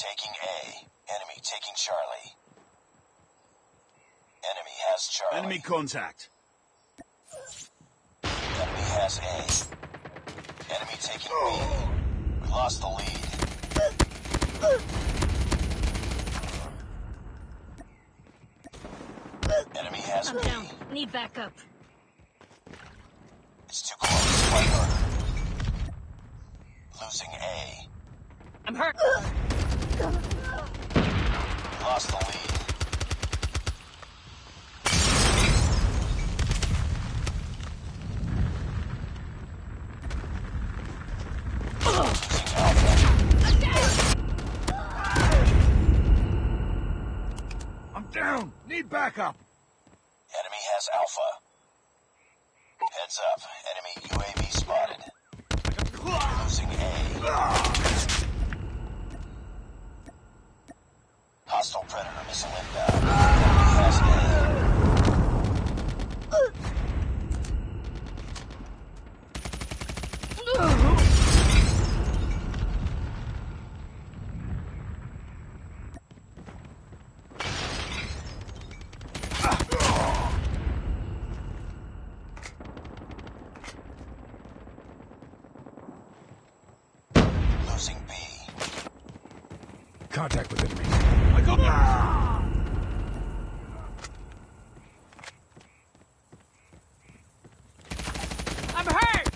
taking A. Enemy taking Charlie. Enemy has Charlie. Enemy contact. Enemy has A. Enemy taking B. We lost the lead. Enemy has I'm B. down. Need backup. It's too close. Fight harder. Losing A. I'm hurt. We lost the lead. I'm down. Need backup. Enemy has Alpha. Heads up. Enemy UAV spotted. Losing A. Ah! Hostile Predator missile inbound. Enemy has A. Losing B. Contact with enemy. I got. I'm hurt.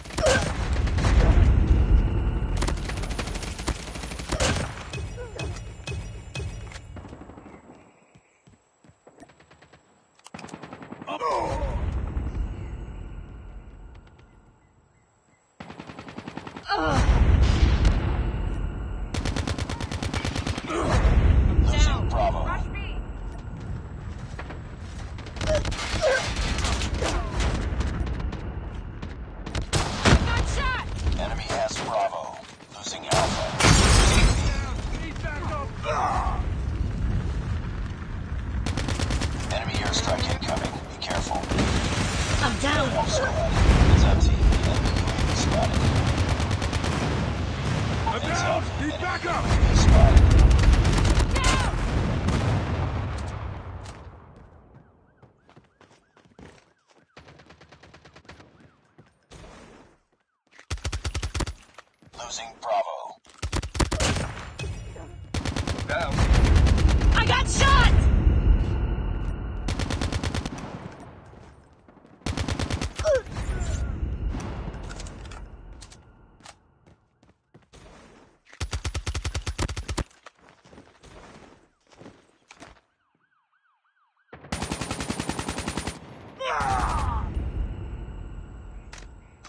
Losing Bravo. Got shot. Enemy has Bravo. Losing Alpha. Enemy airstrike incoming. Be careful. I'm down. All squad. Heads up team. Enemy UAV spotted. I'm Heads down. up. Need Enemy backup. UAV spotted. Down. Bravo. I got shot.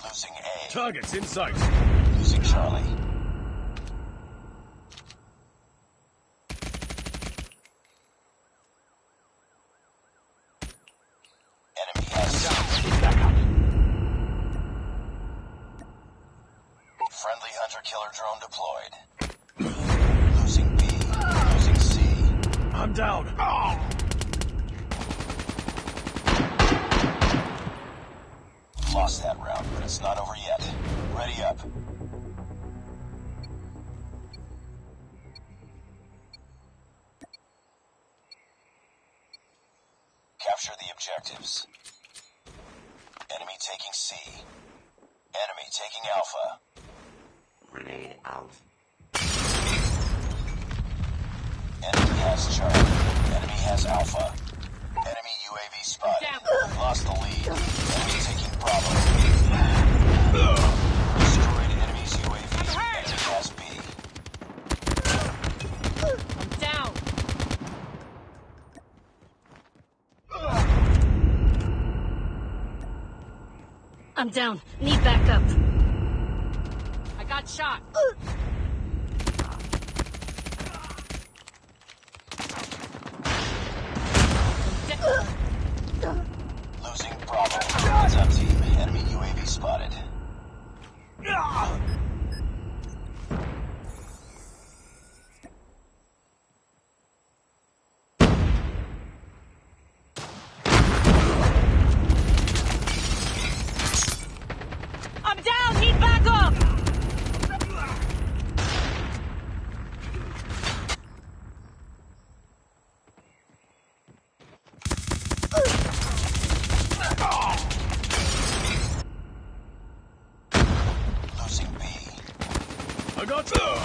Losing A. Targets in sight. Losing Charlie. Enemy has C. Friendly hunter-killer drone deployed. Losing B. Losing C. I'm down. Lost that round, but it's not over yet. Ready up. Capture the objectives. Enemy taking C. Enemy taking Alpha. Grenade out. Enemy has Charlie. I'm down. Need backup. I got shot.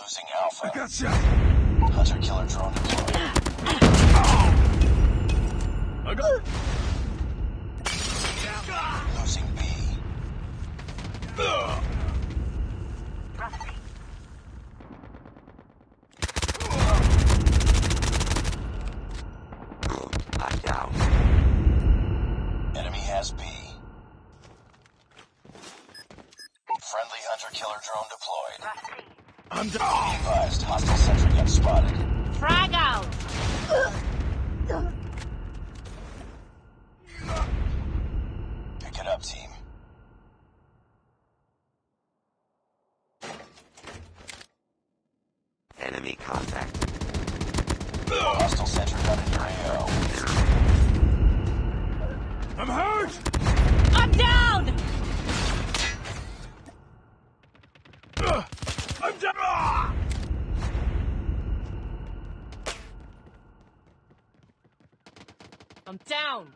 Losing Alpha. I got shot. Hunter killer drone deployed. I got. Losing B. Down. Enemy has B. Friendly hunter killer drone deployed. I'm Be down. advised, hostile sentry gun spotted. Frag out! Pick it up, team. Enemy contact. Hostile sentry gun in your AO. I'm hurt. I'm down! Down!